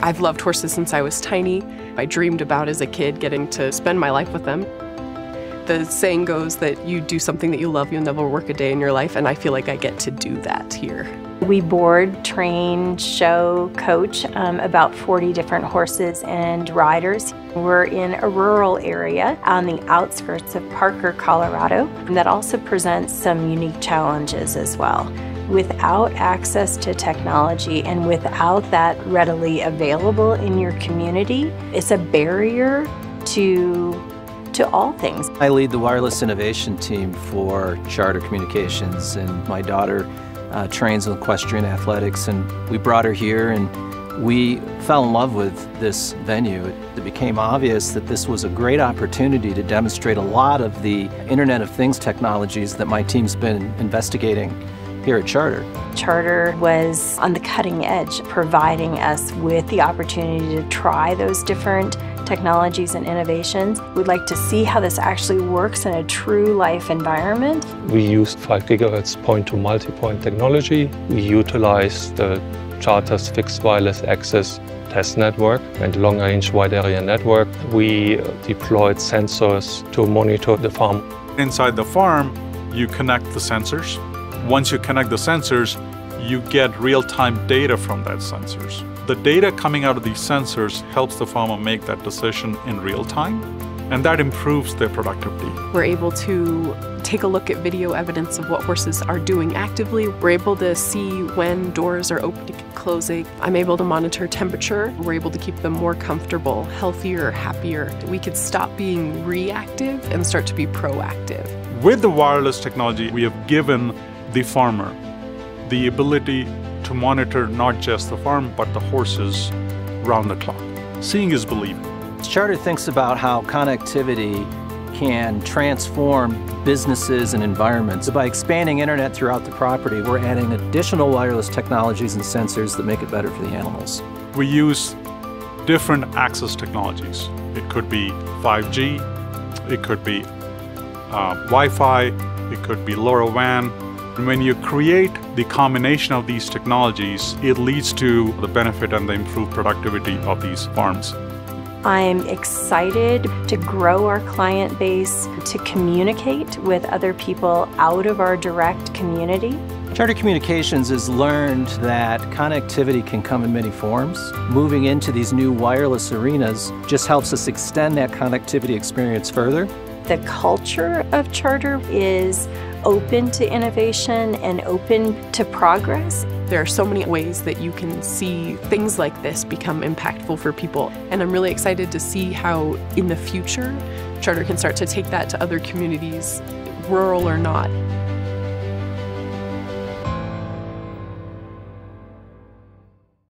I've loved horses since I was tiny. I dreamed about as a kid getting to spend my life with them. The saying goes that you do something that you love, you'll never work a day in your life, and I feel like I get to do that here. We board, train, show, coach um, about 40 different horses and riders. We're in a rural area on the outskirts of Parker, Colorado, and that also presents some unique challenges as well. Without access to technology and without that readily available in your community, it's a barrier to to all things. I lead the wireless innovation team for Charter Communications, and my daughter uh, trains in equestrian athletics, and we brought her here and we fell in love with this venue. It became obvious that this was a great opportunity to demonstrate a lot of the Internet of Things technologies that my team's been investigating here at Charter. Charter was on the cutting edge, providing us with the opportunity to try those different technologies and innovations. We'd like to see how this actually works in a true life environment. We used 5 gigahertz point-to-multipoint technology. We utilized the Charter's fixed wireless access test network and long-range wide area network. We deployed sensors to monitor the farm. Inside the farm, you connect the sensors. Once you connect the sensors, you get real-time data from that sensors. The data coming out of these sensors helps the farmer make that decision in real time, and that improves their productivity. We're able to take a look at video evidence of what horses are doing actively. We're able to see when doors are opening and closing. I'm able to monitor temperature. We're able to keep them more comfortable, healthier, happier. We could stop being reactive and start to be proactive. With the wireless technology, we have given the farmer the ability to monitor not just the farm, but the horses round the clock. Seeing is believing. Charter thinks about how connectivity can transform businesses and environments. By expanding internet throughout the property, we're adding additional wireless technologies and sensors that make it better for the animals. We use different access technologies. It could be 5G, it could be uh, Wi-Fi, it could be LoRaWAN, when you create the combination of these technologies, it leads to the benefit and the improved productivity of these farms. I'm excited to grow our client base, to communicate with other people out of our direct community. Charter Communications has learned that connectivity can come in many forms. Moving into these new wireless arenas just helps us extend that connectivity experience further. The culture of Charter is open to innovation and open to progress. There are so many ways that you can see things like this become impactful for people. And I'm really excited to see how in the future, Charter can start to take that to other communities, rural or not.